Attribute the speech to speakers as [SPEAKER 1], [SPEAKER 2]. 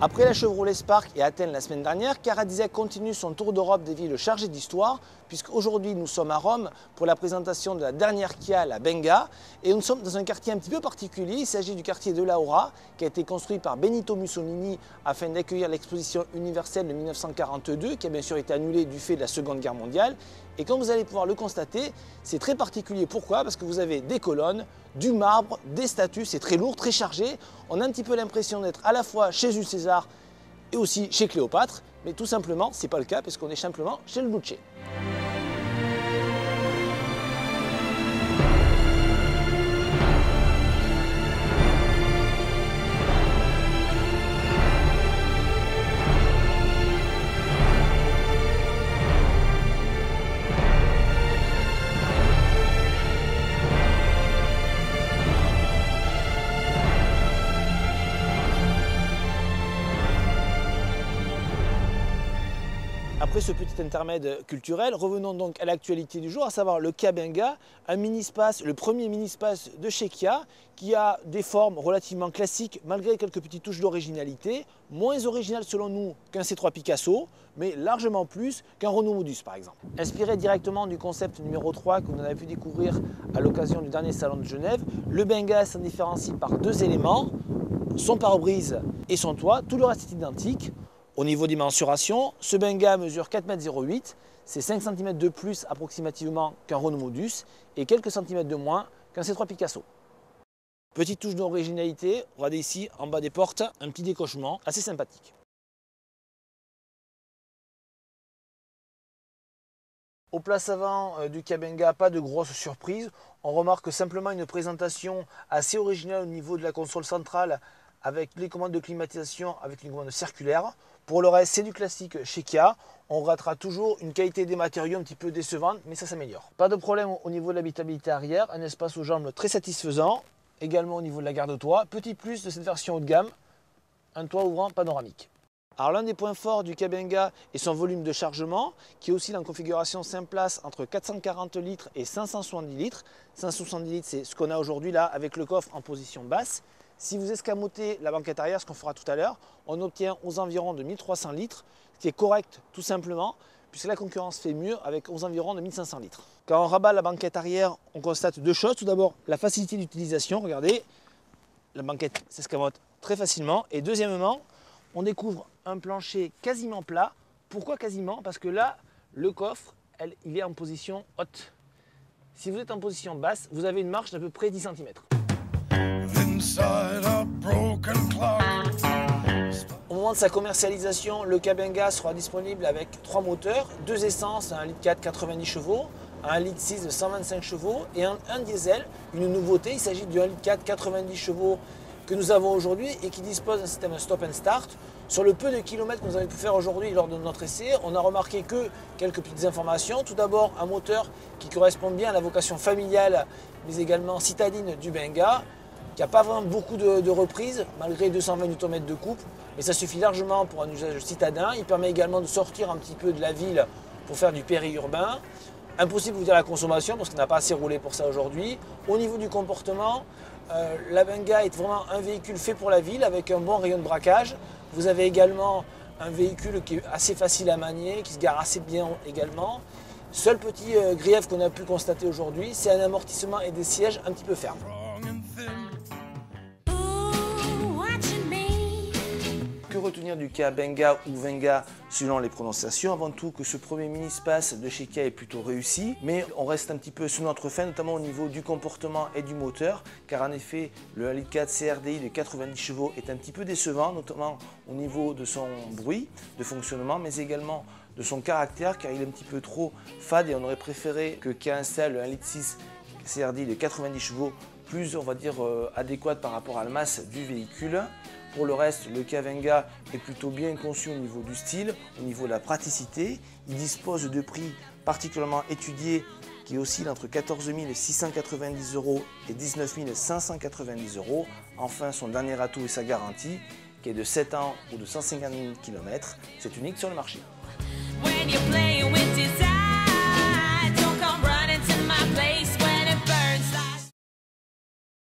[SPEAKER 1] Après la Chevrolet Spark et Athènes la semaine dernière, Caradisec continue son tour d'Europe des villes chargées d'histoire, puisqu'aujourd'hui nous sommes à Rome pour la présentation de la dernière Kia, la Benga, et nous sommes dans un quartier un petit peu particulier. Il s'agit du quartier de Laura, qui a été construit par Benito Mussolini afin d'accueillir l'exposition universelle de 1942, qui a bien sûr été annulée du fait de la Seconde Guerre mondiale. Et comme vous allez pouvoir le constater, c'est très particulier. Pourquoi? Parce que vous avez des colonnes, du marbre, des statues, c'est très lourd, très chargé. On a un petit peu l'impression d'être à la fois chez Jules César et aussi chez Cléopâtre, mais tout simplement, ce n'est pas le cas, parce qu'on est simplement chez le Duce. Après ce petit intermède culturel, revenons donc à l'actualité du jour, à savoir le Kabenga, un mini-space, le premier mini-space de chez Kia, qui a des formes relativement classiques malgré quelques petites touches d'originalité, moins originales selon nous qu'un C3 Picasso, mais largement plus qu'un Renault Modus par exemple. Inspiré directement du concept numéro 3 que vous avez pu découvrir à l'occasion du dernier salon de Genève, le Benga s'en différencie par deux éléments, son pare-brise et son toit, tout le reste est identique. Au niveau des mensurations, ce Benga mesure 4,08 m, c'est 5 cm de plus approximativement qu'un Renault Modus et quelques centimètres de moins qu'un C3 Picasso. Petite touche d'originalité, regardez ici en bas des portes, un petit décochement assez sympathique. Au place avant euh, du Kabenga, pas de grosses surprises. On remarque simplement une présentation assez originale au niveau de la console centrale avec les commandes de climatisation avec une commande circulaire. Pour le reste, c'est du classique chez Kia. On ratera toujours une qualité des matériaux un petit peu décevante, mais ça s'améliore. Pas de problème au niveau de l'habitabilité arrière, un espace aux jambes très satisfaisant. Également au niveau de la garde-toit. Petit plus de cette version haut de gamme, un toit ouvrant panoramique. Alors l'un des points forts du Kabenga est son volume de chargement qui est aussi en configuration 5 places entre 440 litres et 570 litres. 570 litres c'est ce qu'on a aujourd'hui là avec le coffre en position basse. Si vous escamotez la banquette arrière, ce qu'on fera tout à l'heure, on obtient aux environs de 1300 litres, ce qui est correct tout simplement, puisque la concurrence fait mieux avec aux environs de 1500 litres. Quand on rabat la banquette arrière, on constate deux choses. Tout d'abord, la facilité d'utilisation. Regardez, la banquette s'escamote très facilement. Et deuxièmement, on découvre un plancher quasiment plat. Pourquoi quasiment? Parce que là, le coffre, il est en position haute. Si vous êtes en position basse, vous avez une marche d'à peu près 10 cm. Au moment de sa commercialisation, le Kabenga sera disponible avec trois moteurs, deux essences, un litre 4 90 chevaux, un litre 6 de 125 chevaux et un, diesel. Une nouveauté, il s'agit du 1 litre 4 90 chevaux que nous avons aujourd'hui et qui dispose d'un système stop and start. Sur le peu de kilomètres que nous avons pu faire aujourd'hui lors de notre essai, on a remarqué que quelques petites informations. Tout d'abord, un moteur qui correspond bien à la vocation familiale, mais également citadine du Benga, qui n'a pas vraiment beaucoup de, reprises, malgré 220 Nm de coupe, mais ça suffit largement pour un usage citadin. Il permet également de sortir un petit peu de la ville pour faire du périurbain. Impossible de vous dire la consommation parce qu'on n'a pas assez roulé pour ça aujourd'hui. Au niveau du comportement, euh, la Benga est vraiment un véhicule fait pour la ville avec un bon rayon de braquage. Vous avez également un véhicule qui est assez facile à manier, qui se gare assez bien également. Seul petit euh, grief qu'on a pu constater aujourd'hui, c'est un amortissement et des sièges un petit peu fermes. Retenir du cas Benga ou Venga selon les prononciations Avant tout que ce premier mini-space de chez Kia est plutôt réussi, mais on reste un petit peu sous notre fin, notamment au niveau du comportement et du moteur, car en effet le 4 CRDI de 90 chevaux est un petit peu décevant, notamment au niveau de son bruit de fonctionnement, mais également de son caractère, car il est un petit peu trop fade et on aurait préféré que Kia installe le 1.6 CRDI de 90 chevaux plus on va dire euh, adéquate par rapport à la masse du véhicule. Pour le reste, le Kavenga est plutôt bien conçu au niveau du style, au niveau de la praticité. Il dispose de prix particulièrement étudiés qui oscillent entre 14 690 euros et 19 590 euros. Enfin, son dernier atout est sa garantie, qui est de 7 ans ou de 150 000 km. C'est unique sur le marché.